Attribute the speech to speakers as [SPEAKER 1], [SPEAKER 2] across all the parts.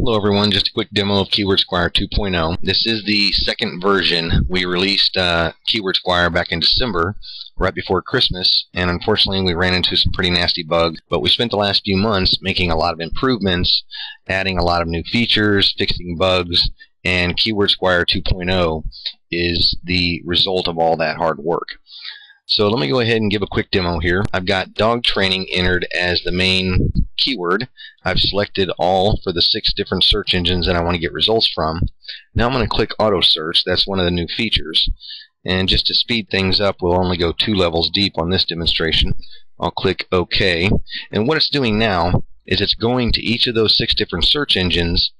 [SPEAKER 1] Hello everyone, just a quick demo of Keyword Squire 2.0. This is the second version. We released uh, Keyword Squire back in December, right before Christmas, and unfortunately we ran into some pretty nasty bugs, but we spent the last few months making a lot of improvements, adding a lot of new features, fixing bugs, and Keyword Squire 2.0 is the result of all that hard work. So let me go ahead and give a quick demo here. I've got dog training entered as the main keyword. I've selected all for the six different search engines that I want to get results from. Now I'm going to click auto search. That's one of the new features. And just to speed things up, we'll only go two levels deep on this demonstration. I'll click OK. And what it's doing now is it's going to each of those six different search engines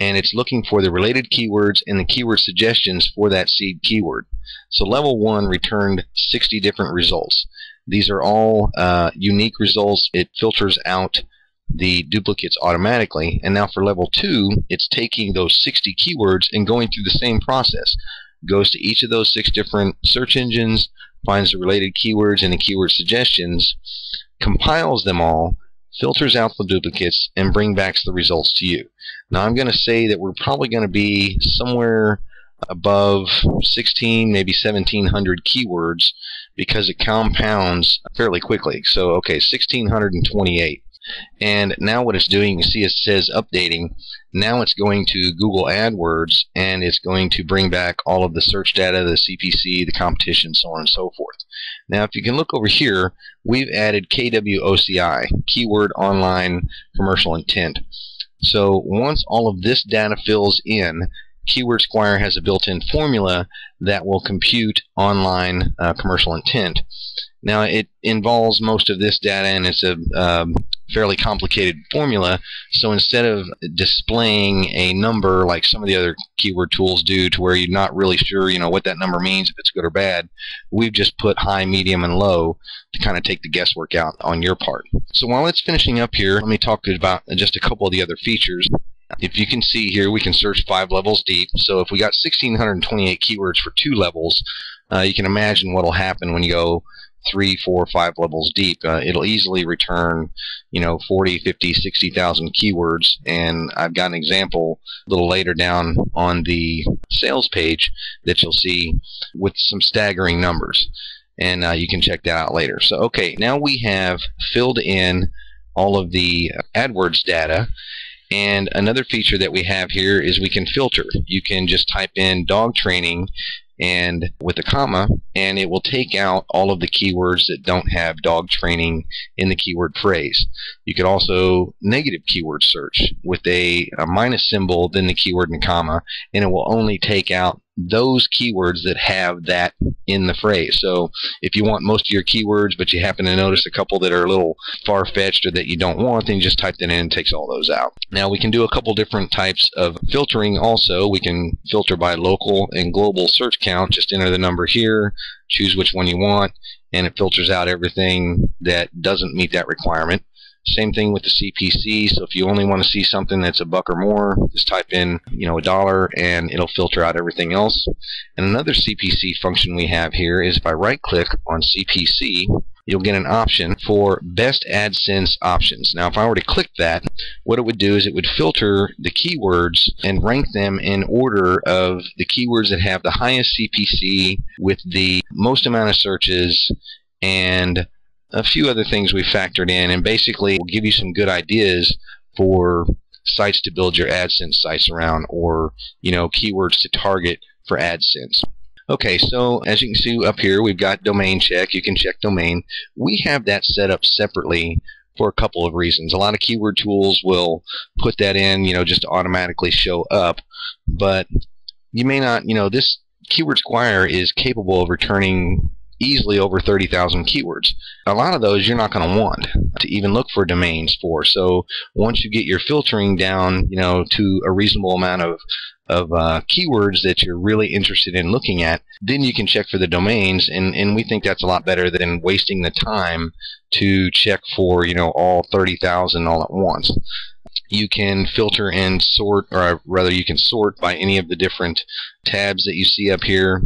[SPEAKER 1] and it's looking for the related keywords and the keyword suggestions for that seed keyword. So level 1 returned 60 different results. These are all uh, unique results. It filters out the duplicates automatically. And now for level 2, it's taking those 60 keywords and going through the same process. Goes to each of those six different search engines, finds the related keywords and the keyword suggestions, compiles them all, filters out the duplicates, and bring back the results to you. Now I'm going to say that we're probably going to be somewhere above 16, maybe 1700 keywords because it compounds fairly quickly. So, okay, 1628. And now what it's doing, you see it says updating. Now it's going to Google AdWords and it's going to bring back all of the search data, the CPC, the competition, so on and so forth. Now if you can look over here, we've added KWOCI, Keyword Online Commercial Intent. So once all of this data fills in, Keyword Squire has a built-in formula that will compute online uh, commercial intent. Now it involves most of this data and it's a um, fairly complicated formula. So instead of displaying a number like some of the other keyword tools do to where you're not really sure you know what that number means if it's good or bad we've just put high medium and low to kind of take the guesswork out on your part. So while it's finishing up here let me talk about just a couple of the other features. If you can see here, we can search five levels deep. So if we got 1,628 keywords for two levels, uh, you can imagine what will happen when you go three, four, five levels deep. Uh, it'll easily return, you know, 40, 50, 60,000 keywords. And I've got an example a little later down on the sales page that you'll see with some staggering numbers. And uh, you can check that out later. So, okay, now we have filled in all of the AdWords data and another feature that we have here is we can filter. You can just type in dog training and with a comma and it will take out all of the keywords that don't have dog training in the keyword phrase. You could also negative keyword search with a, a minus symbol then the keyword and comma and it will only take out those keywords that have that in the phrase. So if you want most of your keywords, but you happen to notice a couple that are a little far-fetched or that you don't want, then you just type that in and takes all those out. Now we can do a couple different types of filtering also. We can filter by local and global search count. Just enter the number here, choose which one you want, and it filters out everything that doesn't meet that requirement. Same thing with the CPC. So if you only want to see something that's a buck or more, just type in, you know, a dollar and it'll filter out everything else. And another CPC function we have here is if I right click on CPC, you'll get an option for best AdSense options. Now if I were to click that, what it would do is it would filter the keywords and rank them in order of the keywords that have the highest CPC with the most amount of searches and a few other things we factored in, and basically we'll give you some good ideas for sites to build your AdSense sites around, or you know keywords to target for AdSense. Okay, so as you can see up here, we've got domain check. You can check domain. We have that set up separately for a couple of reasons. A lot of keyword tools will put that in, you know, just to automatically show up, but you may not, you know, this Keyword Squire is capable of returning easily over 30,000 keywords. A lot of those you're not going to want to even look for domains for. So once you get your filtering down, you know, to a reasonable amount of of uh, keywords that you're really interested in looking at, then you can check for the domains, and, and we think that's a lot better than wasting the time to check for you know all 30,000 all at once. You can filter and sort, or rather, you can sort by any of the different tabs that you see up here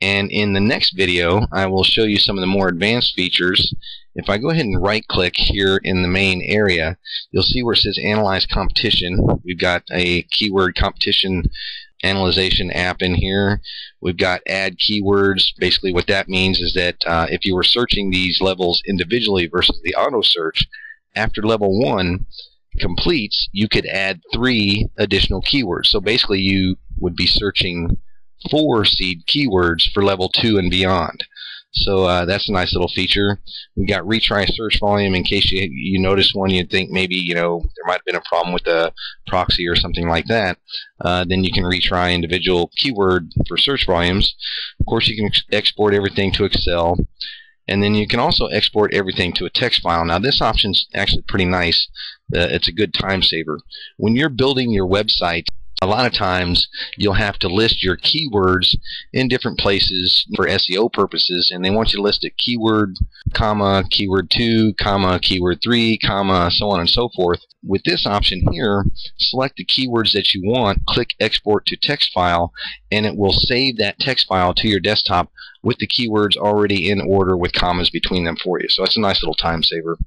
[SPEAKER 1] And in the next video, I will show you some of the more advanced features. If I go ahead and right click here in the main area, you'll see where it says Analyze Competition. We've got a keyword competition analyzation app in here. We've got add keywords. Basically what that means is that uh, if you were searching these levels individually versus the auto search, after level 1 completes, you could add three additional keywords. So basically you would be searching four seed keywords for level 2 and beyond. So uh, that's a nice little feature. We got retry search volume in case you you notice one you'd think maybe you know there might have been a problem with the proxy or something like that. Uh, then you can retry individual keyword for search volumes. Of course, you can ex export everything to Excel. And then you can also export everything to a text file. Now this option is actually pretty nice. Uh, it's a good time saver. When you're building your website, a lot of times you'll have to list your keywords in different places for SEO purposes and they want you to list it keyword comma keyword 2 comma keyword 3 comma so on and so forth. With this option here select the keywords that you want click export to text file and it will save that text file to your desktop with the keywords already in order with commas between them for you so that's a nice little time saver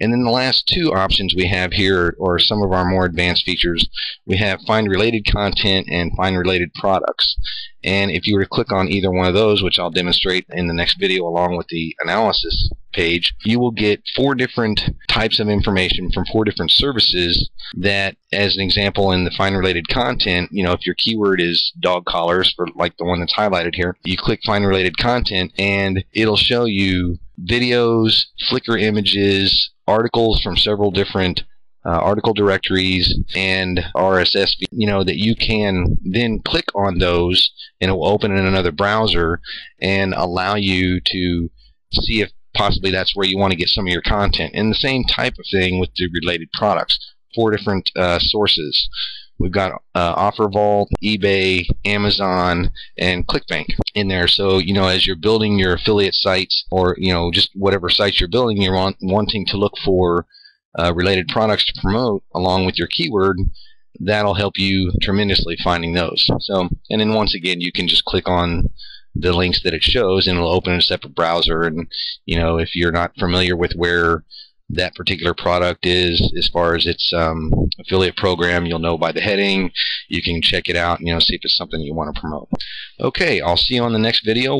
[SPEAKER 1] and then the last two options we have here are some of our more advanced features. We have find related content and find related products. And if you were to click on either one of those, which I'll demonstrate in the next video along with the analysis page, you will get four different types of information from four different services that, as an example, in the find related content, you know, if your keyword is dog collars, for like the one that's highlighted here, you click find related content and it'll show you videos, Flickr images, articles from several different uh, article directories and RSS, you know, that you can then click on those and it will open in another browser and allow you to see if possibly that's where you want to get some of your content. And the same type of thing with the related products. Four different uh, sources. We've got uh, OfferVault, eBay, Amazon, and ClickBank in there. So, you know, as you're building your affiliate sites or, you know, just whatever sites you're building, you're want, wanting to look for uh, related products to promote along with your keyword, that'll help you tremendously finding those. So, and then once again, you can just click on the links that it shows and it'll open in a separate browser. And, you know, if you're not familiar with where that particular product is as far as its um, affiliate program. You'll know by the heading. You can check it out and you know see if it's something you want to promote. Okay, I'll see you on the next video.